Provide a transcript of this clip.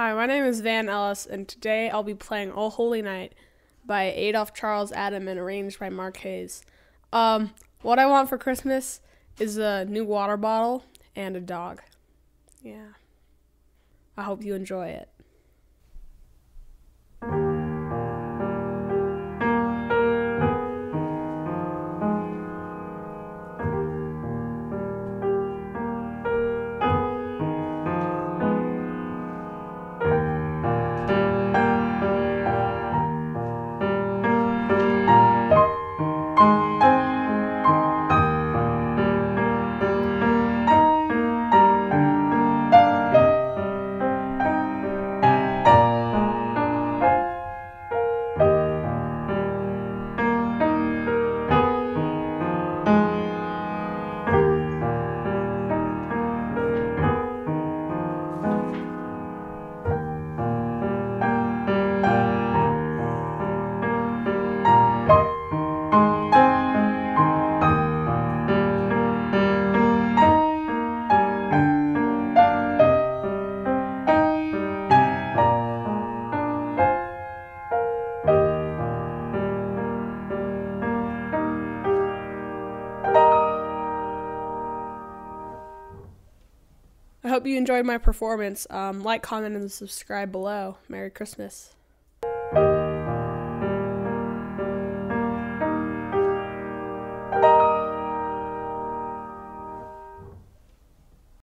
Hi, my name is Van Ellis, and today I'll be playing Oh Holy Night by Adolph Charles Adam and arranged by Mark Hayes. Um, what I want for Christmas is a new water bottle and a dog. Yeah. I hope you enjoy it. I hope you enjoyed my performance. Um, like, comment, and subscribe below. Merry Christmas.